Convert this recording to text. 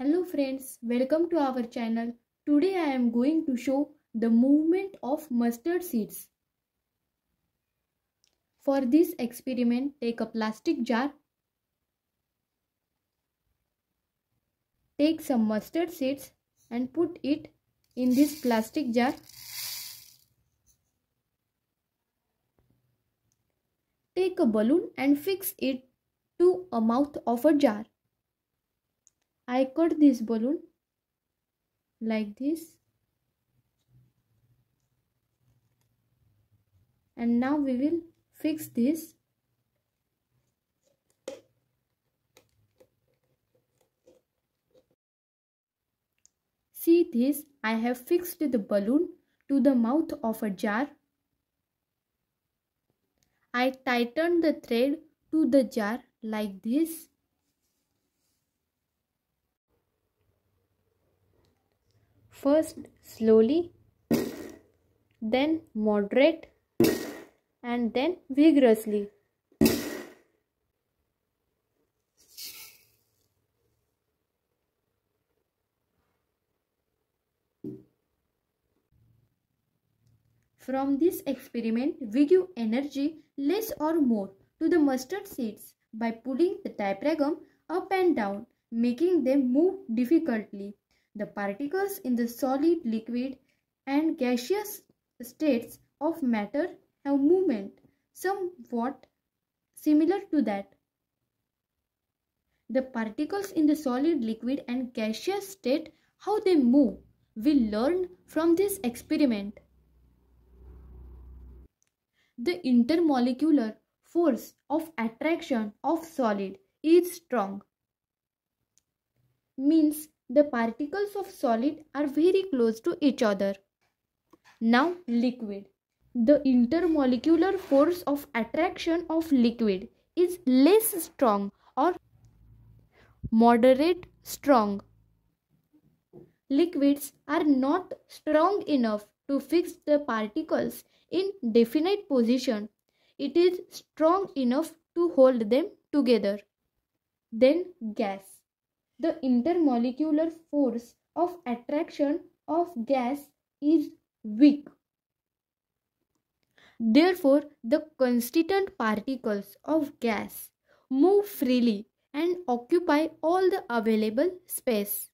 Hello friends, welcome to our channel. Today I am going to show the movement of mustard seeds. For this experiment, take a plastic jar. Take some mustard seeds and put it in this plastic jar. Take a balloon and fix it to a mouth of a jar. I cut this balloon like this. And now we will fix this. See this I have fixed the balloon to the mouth of a jar. I tightened the thread to the jar like this First slowly, then moderate, and then vigorously. From this experiment, we give energy less or more to the mustard seeds by pulling the diaphragm up and down, making them move difficultly. The particles in the solid, liquid and gaseous states of matter have movement somewhat similar to that. The particles in the solid, liquid and gaseous state, how they move, we learn from this experiment. The intermolecular force of attraction of solid is strong. Means the particles of solid are very close to each other. Now liquid. The intermolecular force of attraction of liquid is less strong or moderate strong. Liquids are not strong enough to fix the particles in definite position. It is strong enough to hold them together. Then gas the intermolecular force of attraction of gas is weak. Therefore, the constituent particles of gas move freely and occupy all the available space.